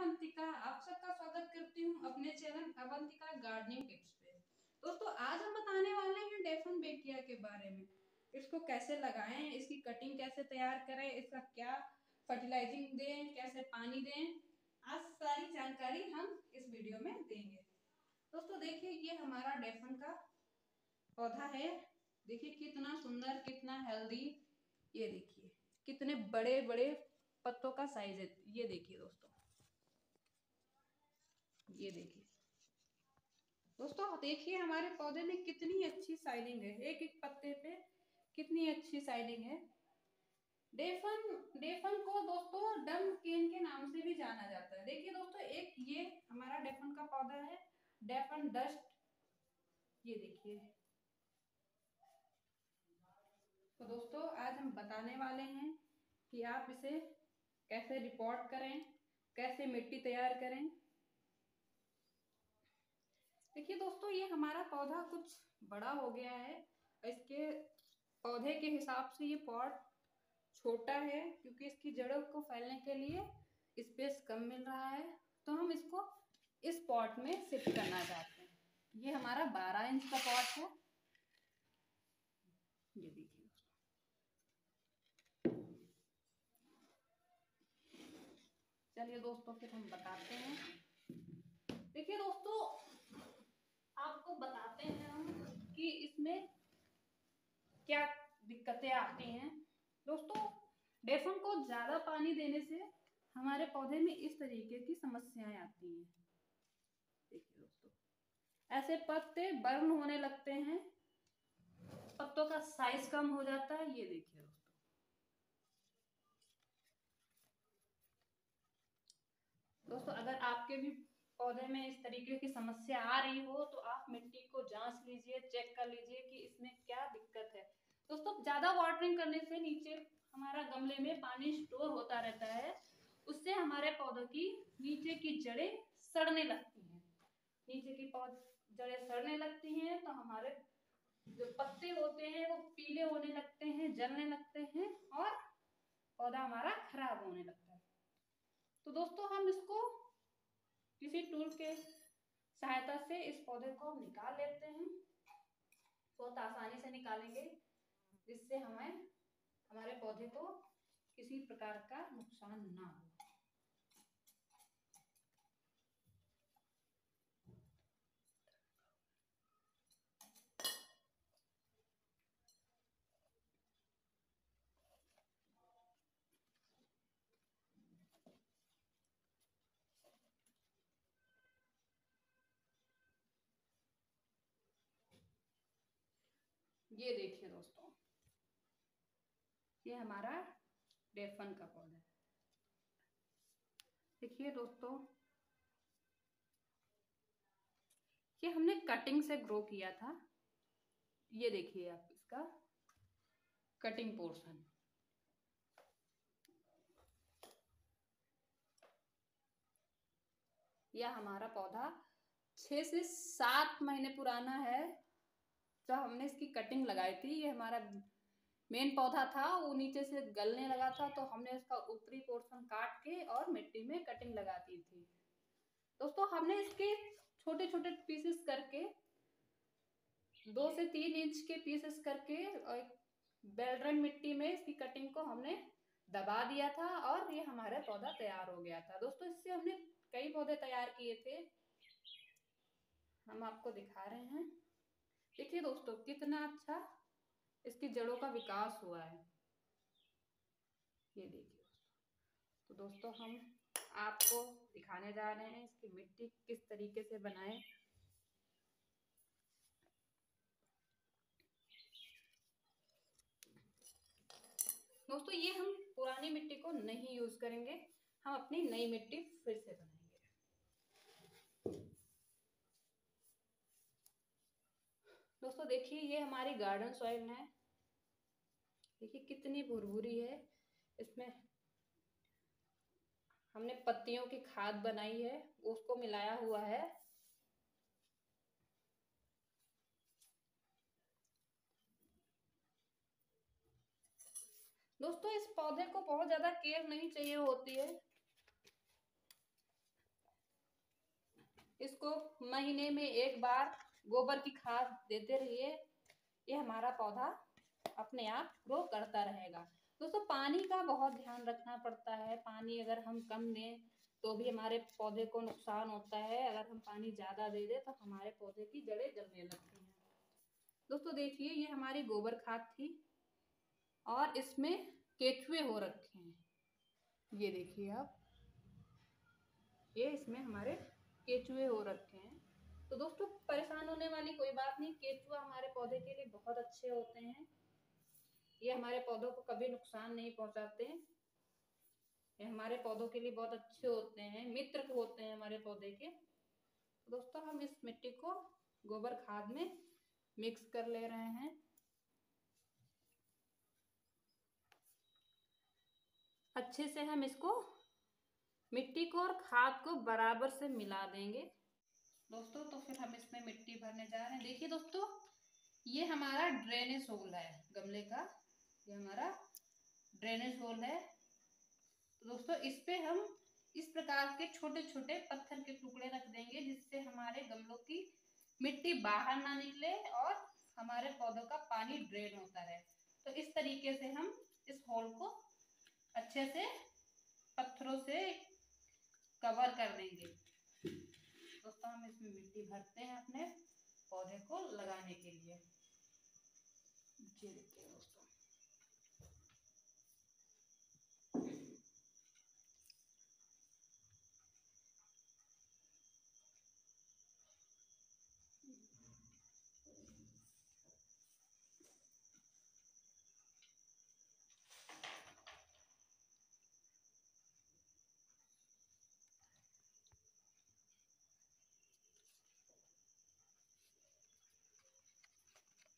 अवंतिका, आप सबका स्वागत करती हूँ अपने चैनल अवंतिका गार्डनिंग टिप्स पे। दोस्तों, आज हम बताने वाले हैं डेफन बेकिया के बारे में। इसको कैसे लगाएँ, इसकी कटिंग कैसे तैयार करें, इसका क्या फर्टिलाइजिंग दें, कैसे पानी दें, आज सारी जानकारी हम इस वीडियो में देंगे। दोस्तों, देखिए, ये हमारा डेफन का पौधा है। देखिए, कितना सुंदर, कितना हेल्दी ये देखिए, कितने बड़े बड़े पत्तों का साइज़ है। ये देखिए, दोस्तों। ये देखिए। दोस्तों देखिए हमारे पौधे में कितनी अच्छी साइडिंग है। एक एक पत्ते पे कितनी अच्छी साइडिंग है। डेफन डेफन को दोस्तों डम केन के नाम से भी जाना जाता है। देखिए दोस्तों, एक ये हमारा डेफन का पौधा है। डेफन डस्ट ये देखिए। तो दोस्तों, आज हम बताने वाले हैं कि आप इसे कैसे रिपोर्ट करें, कैसे मिट्टी तैयार करें। देखिए दोस्तों, ये हमारा पौधा कुछ बड़ा हो गया है। इसके पौधे के हिसाब से ये पॉट छोटा है, क्योंकि इसकी जड़ों को फैलने के लिए स्पेस कम मिल रहा है। तो हम इसको इस पॉट में शिफ्ट करना चाहते हैं। ये हमारा 12 इंच का पॉट है। ये देखिए चलिए दोस्तों, फिर हम बताते हैं। देखिए दोस्तों आपको बताते हैं हम कि इसमें क्या दिक्कतें आती हैं। दोस्तों डेफन को ज़्यादा पानी देने से हमारे पौधे में इस तरीके की समस्याएँ आती हैं। देखिए दोस्तों, ऐसे पत्ते बर्न होने लगते हैं, पत्तों का साइज़ कम हो जाता है, ये देखिए दोस्तों। दोस्तों, अगर आपके भी पौधे में इस तरीके की समस्या आ रही हो तो आप मिट्टी को जाँच लीजिए, चेक कर लीजिए कि इसमें क्या दिक्कत है। दोस्तों, ज़्यादा वाटरिंग करने से नीचे हमारा गमले में पानी स्टोर होता रहता है। उससे हमारे पौधों की नीचे की जड़ें सड़ने लगती हैं। नीचे की पौध, जड़ें सड़ने लगती हैं तो हमारे जो पत्ते होते हैं, वो पीले होने लगते हैं, जलने लगते हैं और पौधा हमारा खराब होने लगता है। तो दोस्तों, हम इसको किसी टूल के सहायता से इस पौधे को हम निकाल लेते हैं। बहुत आसानी से निकालेंगे, जिससे हमें, हमारे पौधे को किसी प्रकार का नुकसान ना हो। ये देखिए दोस्तों। ये हमारा डेफन का पौधा देखिए दोस्तों, ये हमने कटिंग से ग्रो किया था। ये देखिए आप इसका कटिंग पोर्शन यह हमारा पौधा छह से सात महीने पुराना है। जब हमने इसकी कटिंग लगाई थी, ये हमारा मेन पौधा था, वो नीचे से गलने लगा था तो हमने इसका ऊपरी पोर्शन काट के और मिट्टी में कटिंग लगा दी थी। दोस्तों, हमने इसके छोटे छोटे पीसेस करके, दो से तीन इंच के पीसेस करके, और बेलड्रन मिट्टी में इसकी कटिंग को हमने दबा दिया था, और ये हमारा पौधा तैयार हो गया था। दोस्तों, इससे हमने कई पौधे तैयार किए थे। हम आपको दिखा रहे हैं। देखिए दोस्तों, कितना अच्छा इसकी जड़ों का विकास हुआ है। ये देखिए तो दोस्तों, हम आपको दिखाने जा रहे हैं इसकी मिट्टी किस तरीके से बनाए। दोस्तों, ये हम पुरानी मिट्टी को नहीं यूज़ करेंगे, हम अपनी नई मिट्टी फिर से बनाएँगे दोस्तों, देखिए, ये हमारी गार्डन सॉइल है। देखिए, कितनी भुरभुरी है। इसमें हमने पत्तियों की खाद बनाई है, उसको मिलाया हुआ है। दोस्तों, इस पौधे को बहुत ज़्यादा केयर नहीं चाहिए होती है। इसको महीने में एक बार गोबर की खाद देते रहिए। ये हमारा पौधा अपने आप ग्रो करता रहेगा। दोस्तों, पानी का बहुत ध्यान रखना पड़ता है। पानी अगर हम कम दें तो भी हमारे पौधे को नुकसान होता है। अगर हम पानी ज़्यादा दे दें तो हमारे पौधे की जड़ें जलने लगती हैं। दोस्तों, देखिए, ये हमारी गोबर खाद थी और इसमें केचुए हो रखे हैं। ये देखिए आप। ये इसमें हमारे केचुए हो रखे हैं। तो दोस्तों, परेशान होने वाली कोई बात नहीं। केचुआ हमारे पौधे के लिए बहुत अच्छे होते हैं। ये हमारे पौधों को कभी नुकसान नहीं पहुंचाते ये हमारे पौधों के लिए बहुत अच्छे होते हैं, मित्र होते हैं हमारे पौधे के। दोस्तों, हम इस मिट्टी को गोबर खाद में मिक्स कर ले रहे हैं। अच्छे से हम इसको मिट्टी को और खाद को बराबर से मिला देंगे। दोस्तों तो फिर हम इसमें मिट्टी भरने जा रहे हैं। देखिए दोस्तों, ये हमारा ड्रेनेज होल है गमले का। ये हमारा ड्रेनेज होल है। तो दोस्तों, इस पे हम इस प्रकार के छोटे छोटे पत्थर के टुकड़े रख देंगे, जिससे हमारे गमलों की मिट्टी बाहर ना निकले और हमारे पौधों का पानी ड्रेन होता रहे। तो इस तरीके से हम इस होल को अच्छे से पत्थरों से कवर कर देंगे। दोस्तों हम इसमें मिट्टी भरते हैं अपने पौधे को लगाने के लिए। देखिए दोस्तों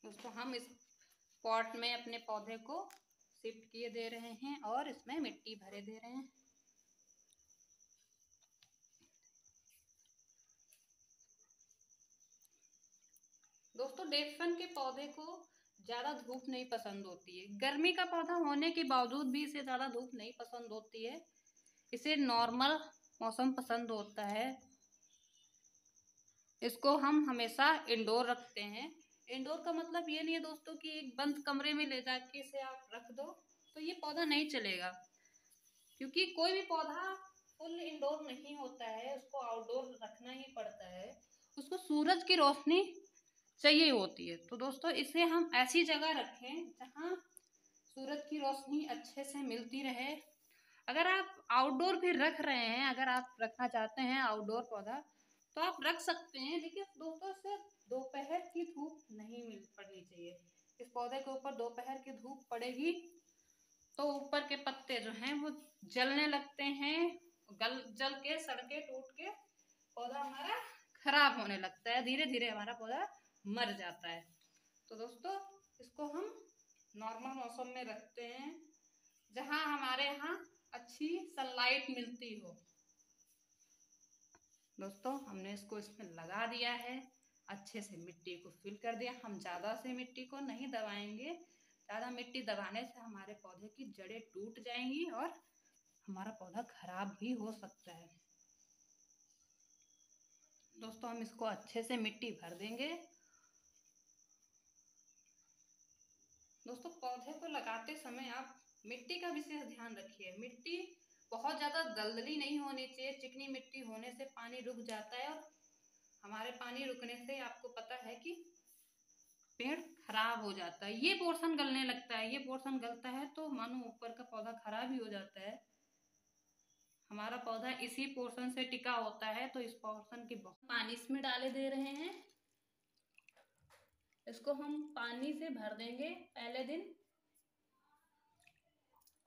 दोस्तों, हम इस पॉट में अपने पौधे को शिफ्ट किए दे रहे हैं और इसमें मिट्टी भरे दे रहे हैं। दोस्तों, डेक्सन के पौधे को ज़्यादा धूप नहीं पसंद होती है। गर्मी का पौधा होने के बावजूद भी इसे ज़्यादा धूप नहीं पसंद होती है। इसे नॉर्मल मौसम पसंद होता है। इसको हम हमेशा इंडोर रखते हैं। इंडोर का मतलब ये नहीं है दोस्तों कि एक बंद कमरे में ले जाके इसे आप रख दो तो ये पौधा नहीं चलेगा। क्योंकि कोई भी पौधा फुल इंडोर नहीं होता है, उसको आउटडोर रखना ही पड़ता है। उसको सूरज की रोशनी चाहिए होती है। तो दोस्तों, इसे हम ऐसी जगह रखें जहाँ सूरज की रोशनी अच्छे से मिलती रहे। अगर आप आउटडोर भी रख रहे हैं, अगर आप रखना चाहते हैं आउटडोर पौधा तो आप रख सकते हैं। लेकिन दोस्तों से दोपहर की धूप नहीं मिल पड़नी चाहिए। इस पौधे के ऊपर दोपहर की धूप पड़ेगी तो ऊपर के पत्ते जो हैं वो जलने लगते हैं, गल, जल के सड़के टूट के पौधा हमारा खराब होने लगता है धीरे धीरे हमारा पौधा मर जाता है। तो दोस्तों, इसको हम नॉर्मल मौसम में रखते हैं, जहाँ हमारे यहाँ अच्छी सनलाइट मिलती हो। दोस्तों, हमने इसको इसमें लगा दिया है। अच्छे से मिट्टी को फिल कर दिया। हम ज़्यादा से मिट्टी को नहीं दबाएँगे। ज़्यादा मिट्टी दबाने से हमारे पौधे की जड़ें टूट जाएँगी और हमारा पौधा खराब भी हो सकता है। दोस्तों, हम इसको अच्छे से मिट्टी भर देंगे। दोस्तों, पौधे को लगाते समय आप मिट्टी का विशेष ध्यान रखिए। मिट्टी बहुत ज़्यादा दलदली नहीं होनी चाहिए। चिकनी मिट्टी होने से पानी रुक जाता है और हमारे पानी रुकने से आपको पता है कि पेड़ खराब हो जाता है। ये पोर्शन गलने लगता है, ये पोर्शन गलता है तो मानो ऊपर का पौधा खराब ही हो जाता है। हमारा पौधा इसी पोर्शन से टिका होता है तो इस पोर्शन की बहुत पानी इसमें डाले दे रहे हैं। इसको हम पानी से भर देंगे पहले दिन।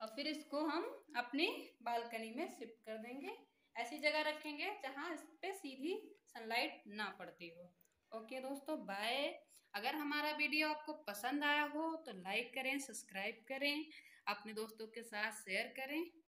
और फिर इसको हम अपनी बालकनी में शिफ्ट कर देंगे। ऐसी जगह रखेंगे जहाँ इस पर सीधी सनलाइट ना पड़ती हो। ओके दोस्तों बाय अगर हमारा वीडियो आपको पसंद आया हो तो लाइक करें सब्सक्राइब करें, अपने दोस्तों के साथ शेयर करें।